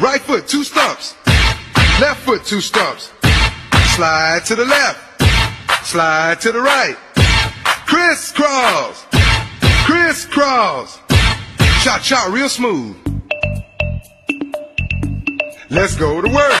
Right foot, two stumps. Left foot, two stumps. Slide to the left. Slide to the right. Crisscross. Crisscross. Cha cha real smooth. Let's go to work.